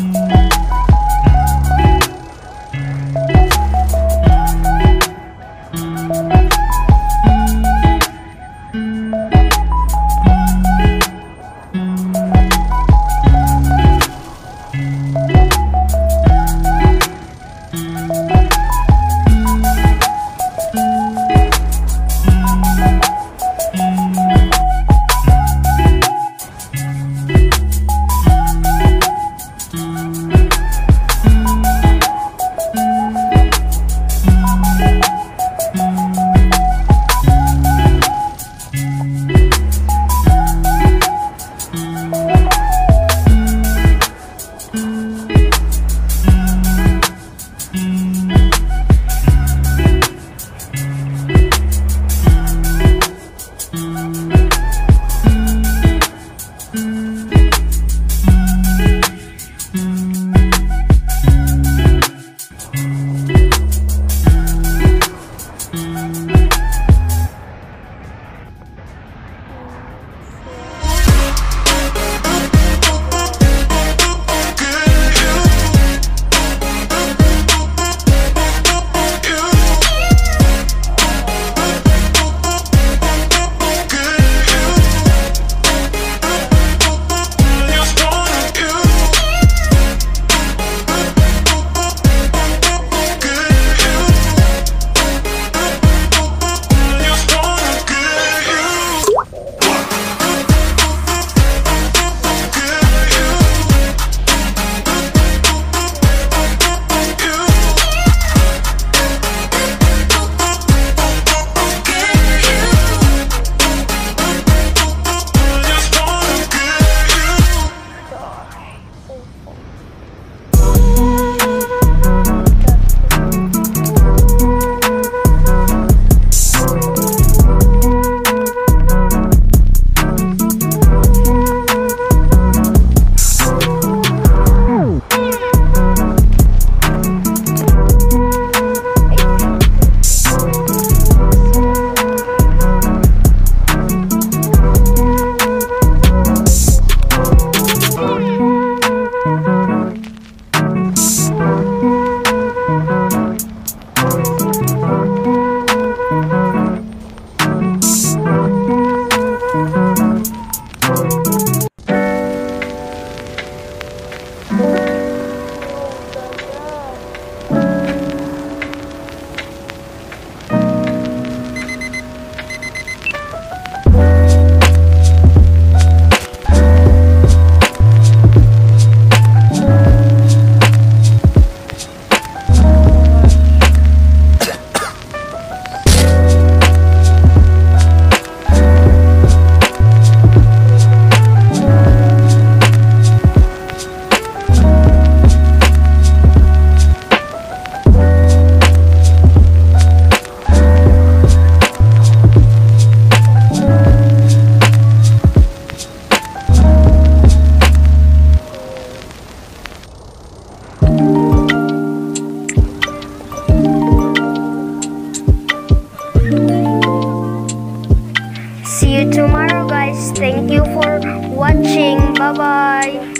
Bye. 拜拜。